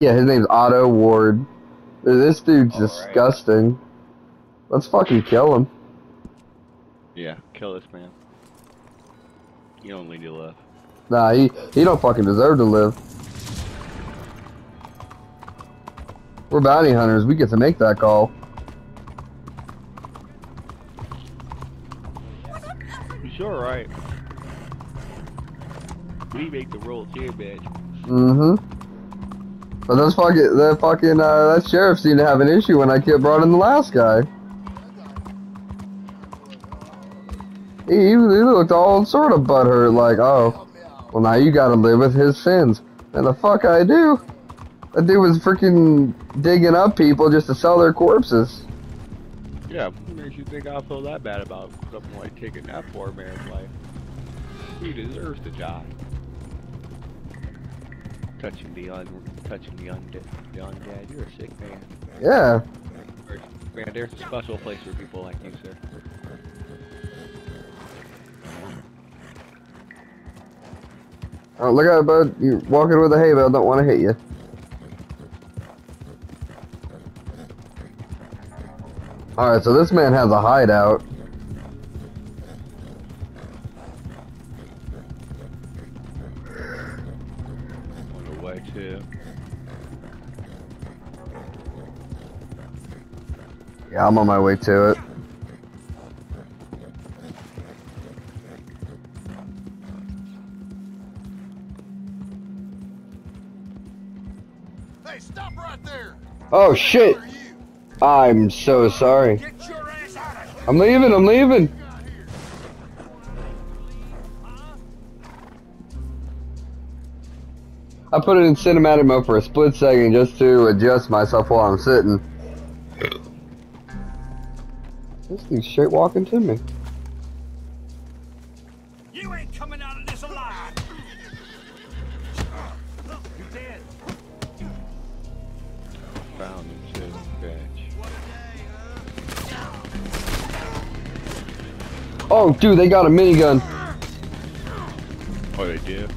Yeah, his name's Otto Ward. This dude's All right. disgusting. Let's fucking kill him. Yeah, kill this man. You don't need to live. Nah, he he don't fucking deserve to live. We're bounty hunters. We get to make that call. Sure, right. We make the rules here, bitch. Mm-hmm. But those fucking that fucking uh, that sheriff seemed to have an issue when I kept brought in the last guy. He, he looked all sort of butthurt, like, oh, well now you gotta live with his sins. And the fuck I do? That dude was freaking digging up people just to sell their corpses. Yeah, what makes you think I feel that bad about something like taking that poor man's life? He deserves to die. Touching un, touching the undead, the undead. You're a sick man. Yeah. Man, there's a special place for people like you, sir. Oh, look out, bud. You're walking with a hay bale. Don't want to hit you. Alright, so this man has a hideout. On the way to. Yeah, I'm on my way to it. Hey, stop right there! Oh shit! Who are you? I'm so sorry. Get your ass out of here! I'm leaving, I'm leaving. I put it in cinematic mode for a split second just to adjust myself while I'm sitting. This thing's straight walking to me. You ain't coming out of this alive! You dead? Found him too, bitch. Oh, dude, they got a minigun. Oh, they do?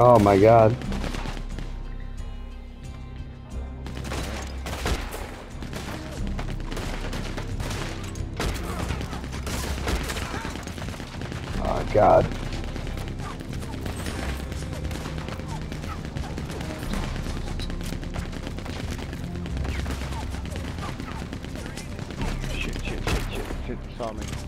Oh my god. Oh god. shit, shit, shit, shit, shit. Saw me.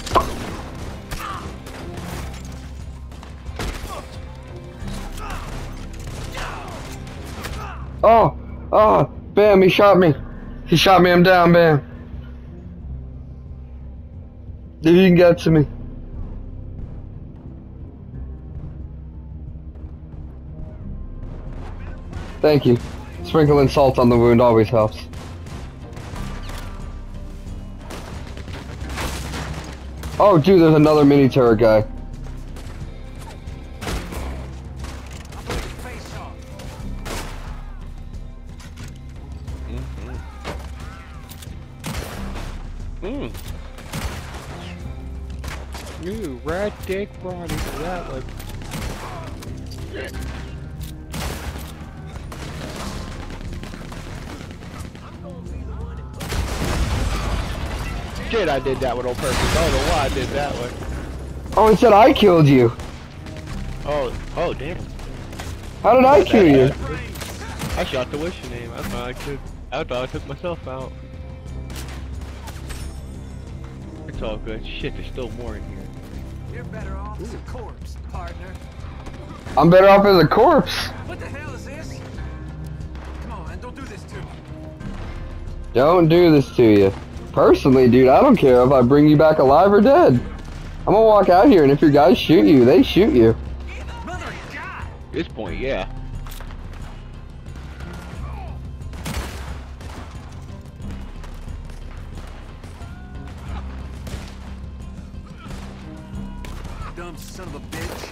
Oh! Oh! Bam, he shot me. He shot me, I'm down, bam. Dude, you can get to me. Thank you. Sprinkling salt on the wound always helps. Oh, dude, there's another mini turret guy. Dick body for that one. Shit, I did that one on purpose. I don't know why I did that one. Oh, it said I killed you. Oh, oh, damn. How did I kill you? I shot the wish name. I thought I could. I thought I took myself out. It's all good. Shit, there's still more in here. You're better off as a corpse, partner. I'm better off as a corpse. What the hell is this? Come on, don't do this to me. Don't do this to you. Personally, dude, I don't care if I bring you back alive or dead. I'm gonna walk out here, and if your guys shoot you, they shoot you. Mother of God! At this point, yeah. Dumb son of a bitch.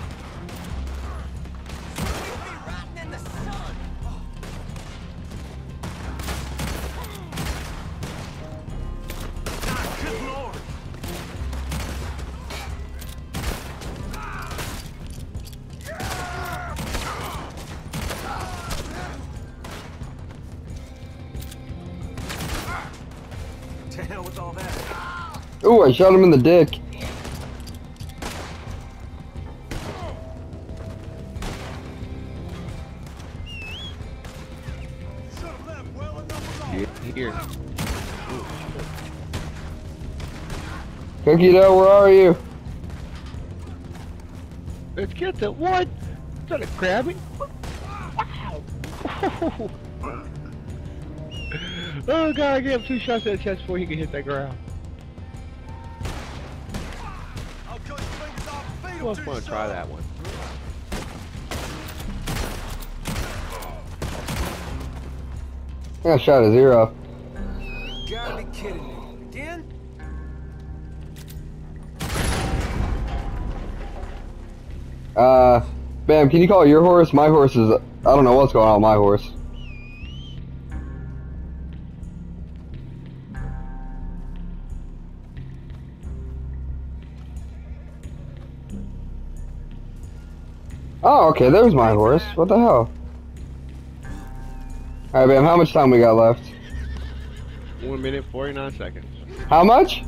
Ooh, I shot him in the dick. Cookie dough, where are you? Let's get the what? Is that a crabby? Wow. oh god, I gave him two shots at the chest before he could hit that ground. Who else want to try that one? I got shot a zero. You gotta be kidding me. Uh, Bam, can you call your horse? My horse is, I don't know what's going on with my horse. Oh, okay, there's my horse. What the hell? Alright, Bam, how much time we got left? One minute, 49 seconds. How much?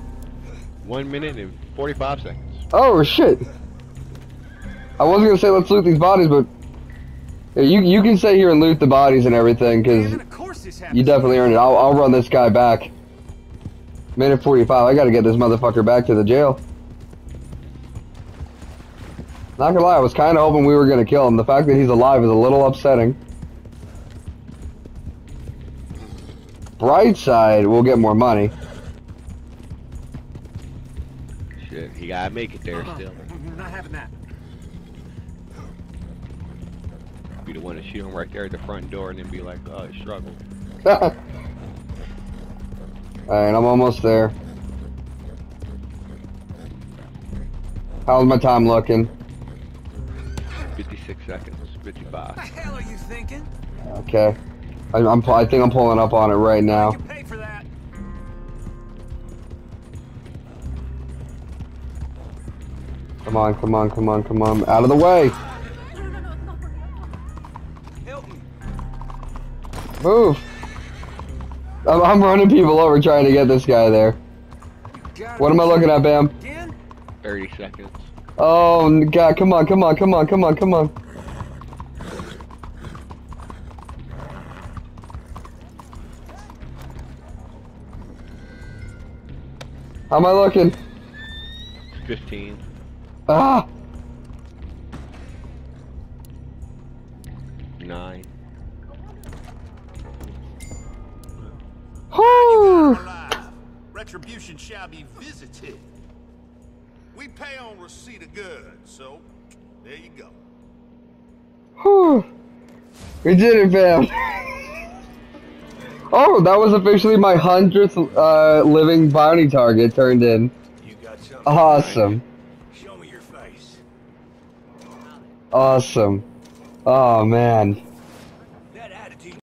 One minute and 45 seconds. Oh, shit. I wasn't gonna say let's loot these bodies, but you you can stay here and loot the bodies and everything, because and of course this happens. you definitely earned it. I'll, I'll run this guy back. Minute 45, I gotta get this motherfucker back to the jail. Not gonna lie, I was kinda hoping we were gonna kill him. The fact that he's alive is a little upsetting. Bright side, we'll get more money. Shit, he gotta make it there Uh-uh. still. I'm not having that. Be the one to shoot him right there at the front door and then be like, oh, struggle. Alright, I'm almost there. How's my time looking? 56 seconds, 55. What the hell are you thinking? Okay. I, I'm, I think I'm pulling up on it right now. Pay for that. Come on, come on, come on, come on. Out of the way! Move! I'm, I'm running people over trying to get this guy there. What am I looking at, Bam? 30 seconds. Oh, God, come on, come on, come on, come on, come on. How am I looking? 15. Ah! 9. Retribution shall be visited. We pay on receipt of goods, so there you go. Whew. We did it, fam. oh, that was officially my hundredth uh, living bounty target turned in. You got something? Awesome. Show me your face. Awesome. Oh, man.